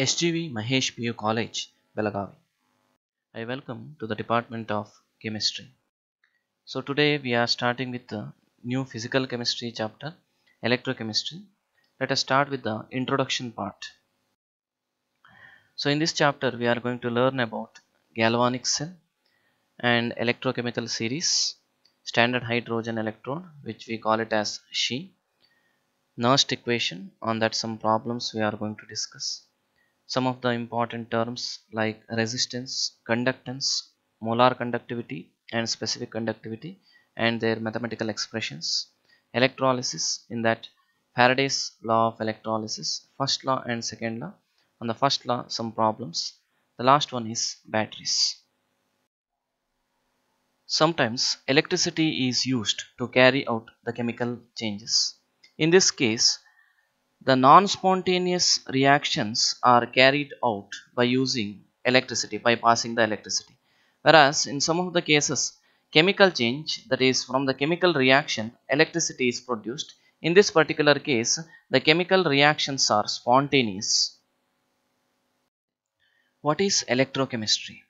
SGV Mahesh PU College, Belagavi. I welcome to the Department of Chemistry. So today we are starting with the new physical chemistry chapter, electrochemistry. Let us start with the introduction part. So in this chapter we are going to learn about galvanic cell and electrochemical series, standard hydrogen electrode which we call it as SHE, Nernst equation on that some problems we are going to discuss some of the important terms like resistance, conductance, molar conductivity and specific conductivity and their mathematical expressions. Electrolysis in that Faraday's law of electrolysis, first law and second law. On the first law some problems. The last one is batteries. Sometimes electricity is used to carry out the chemical changes. In this case the non-spontaneous reactions are carried out by using electricity, by passing the electricity. Whereas in some of the cases, chemical change, that is from the chemical reaction, electricity is produced. In this particular case, the chemical reactions are spontaneous. What is electrochemistry?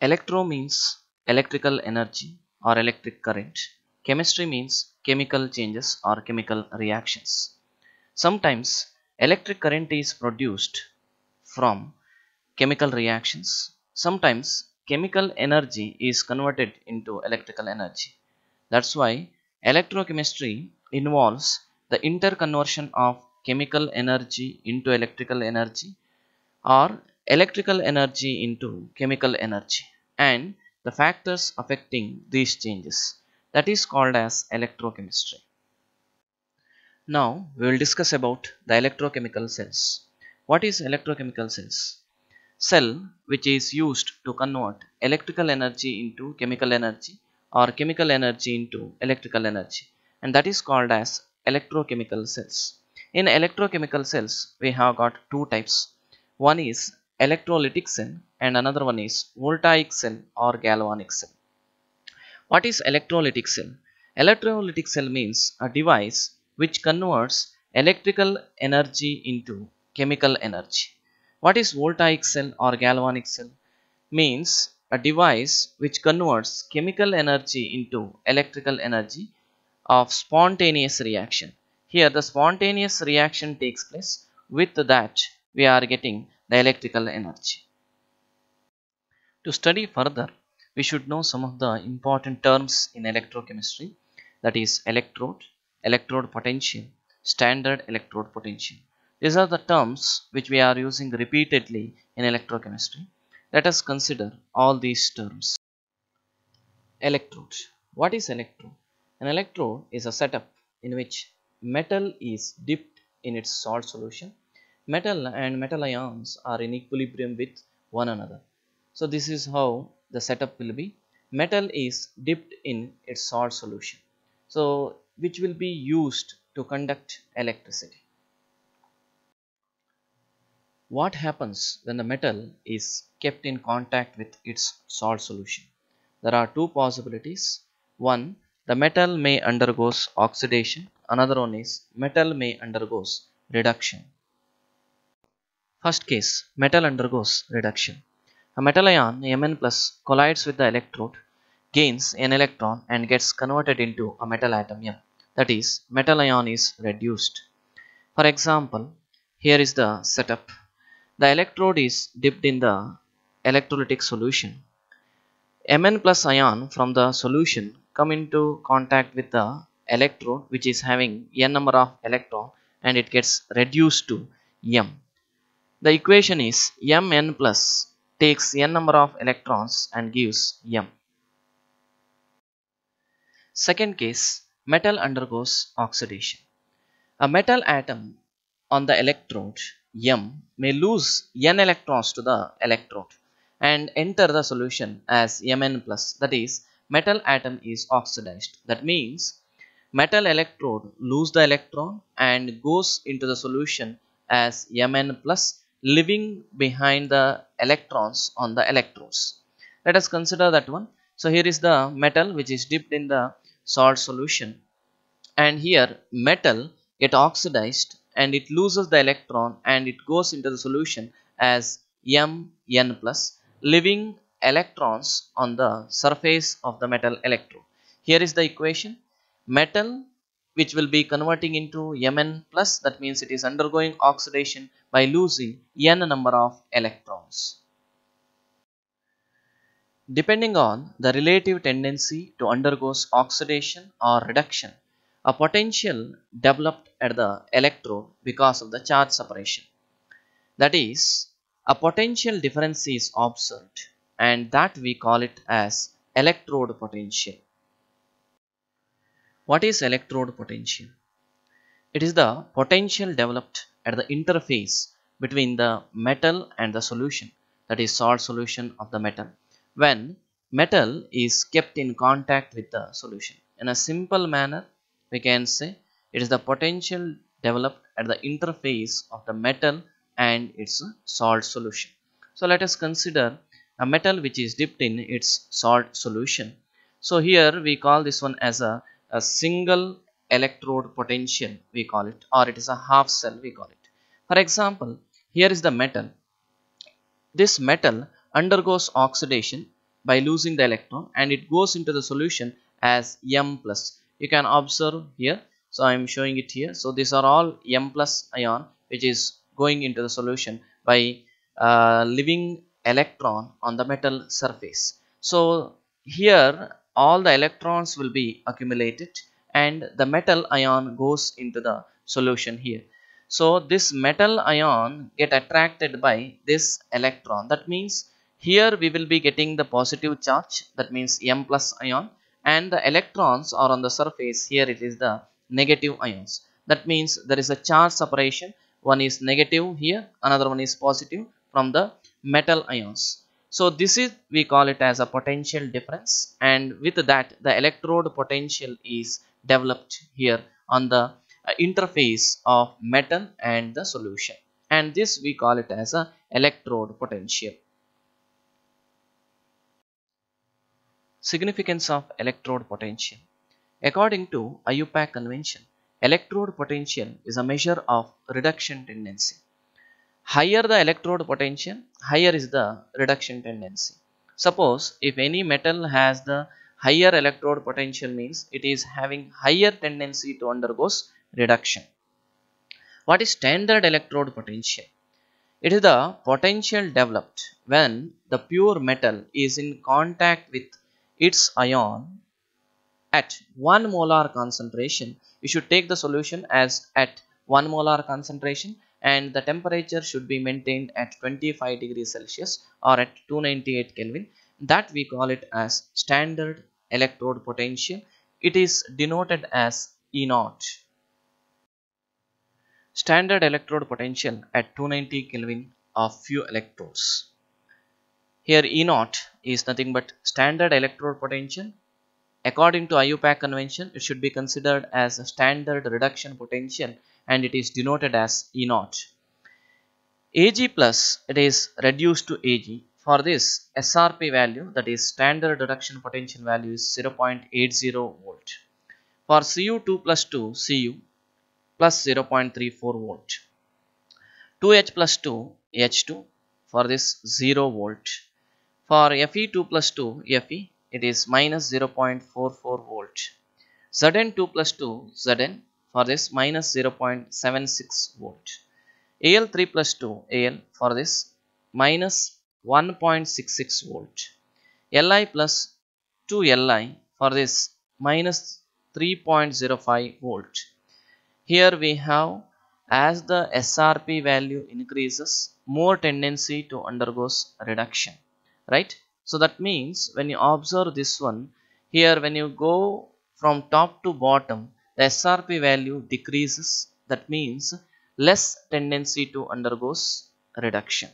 Electro means electrical energy or electric current. Chemistry means chemical changes or chemical reactions. Sometimes electric current is produced from chemical reactions. Sometimes chemical energy is converted into electrical energy. That's why electrochemistry involves the interconversion of chemical energy into electrical energy or electrical energy into chemical energy and the factors affecting these changes. That is called as electrochemistry. Now we will discuss about the electrochemical cells. What is electrochemical cells? Cell which is used to convert electrical energy into chemical energy or chemical energy into electrical energy and that is called as electrochemical cells. In electrochemical cells we have got two types. One is electrolytic cell and another one is voltaic cell or galvanic cell. What is electrolytic cell? Electrolytic cell means a device which converts electrical energy into chemical energy. What is voltaic cell or galvanic cell? Means a device which converts chemical energy into electrical energy of spontaneous reaction. Here the spontaneous reaction takes place with that we are getting the electrical energy. To study further we should know some of the important terms in electrochemistry that is electrode, electrode potential, standard electrode potential. These are the terms which we are using repeatedly in electrochemistry. Let us consider all these terms. Electrode. What is electrode? An electrode is a setup in which metal is dipped in its salt solution. Metal and metal ions are in equilibrium with one another. So this is how the setup will be. Metal is dipped in its salt solution. So which will be used to conduct electricity. What happens when the metal is kept in contact with its salt solution? There are two possibilities. One, the metal may undergoes oxidation. Another one is metal may undergoes reduction. First case, metal undergoes reduction. A metal ion Mn plus collides with the electrode, gains an electron and gets converted into a metal atom M that is metal ion is reduced. For example, here is the setup. The electrode is dipped in the electrolytic solution. Mn plus ion from the solution come into contact with the electrode which is having n number of electron and it gets reduced to m. The equation is Mn plus takes n number of electrons and gives m. Second case metal undergoes oxidation. A metal atom on the electrode M may lose n electrons to the electrode and enter the solution as Mn plus that is metal atom is oxidized. That means metal electrode lose the electron and goes into the solution as Mn plus leaving behind the electrons on the electrodes. Let us consider that one. So here is the metal which is dipped in the salt solution and here metal get oxidized and it loses the electron and it goes into the solution as m n plus leaving electrons on the surface of the metal electrode. Here is the equation metal which will be converting into Mn plus that means it is undergoing oxidation by losing n number of electrons. Depending on the relative tendency to undergo oxidation or reduction, a potential developed at the electrode because of the charge separation. That is, a potential difference is observed and that we call it as electrode potential. What is electrode potential? It is the potential developed at the interface between the metal and the solution that is salt solution of the metal when metal is kept in contact with the solution. In a simple manner we can say it is the potential developed at the interface of the metal and its salt solution. So let us consider a metal which is dipped in its salt solution. So here we call this one as a a single electrode potential we call it or it is a half cell we call it. For example, here is the metal. This metal undergoes oxidation by losing the electron and it goes into the solution as M plus. You can observe here. So I am showing it here. So these are all M plus ion which is going into the solution by uh, leaving electron on the metal surface. So here all the electrons will be accumulated and the metal ion goes into the solution here. So this metal ion get attracted by this electron. That means here we will be getting the positive charge that means M plus ion and the electrons are on the surface here it is the negative ions. That means there is a charge separation one is negative here another one is positive from the metal ions. So this is we call it as a potential difference and with that the electrode potential is developed here on the uh, interface of metal and the solution and this we call it as a electrode potential. Significance of electrode potential. According to IUPAC convention, electrode potential is a measure of reduction tendency. Higher the electrode potential higher is the reduction tendency. Suppose if any metal has the higher electrode potential means it is having higher tendency to undergoes reduction. What is standard electrode potential? It is the potential developed when the pure metal is in contact with its ion at 1 molar concentration. You should take the solution as at 1 molar concentration and the temperature should be maintained at 25 degrees Celsius or at 298 Kelvin. That we call it as standard electrode potential. It is denoted as E naught. Standard electrode potential at 290 Kelvin of few electrodes here E naught is nothing but standard electrode potential according to IUPAC convention it should be considered as a standard reduction potential and it is denoted as E naught. Ag plus it is reduced to Ag. For this SRP value that is standard reduction potential value is 0.80 volt. For Cu2 plus 2 Cu plus 0.34 volt. 2H plus 2 H2 for this 0 volt. For Fe2 plus 2 Fe it is minus 0.44 volt. Zn2 plus 2 Zn for this minus 0.76 volt. AL3 plus 2 AL for this minus 1.66 volt. Li plus 2 Li for this minus 3.05 volt. Here we have as the SRP value increases more tendency to undergoes reduction right? So that means when you observe this one here when you go from top to bottom the SRP value decreases. That means less tendency to undergoes reduction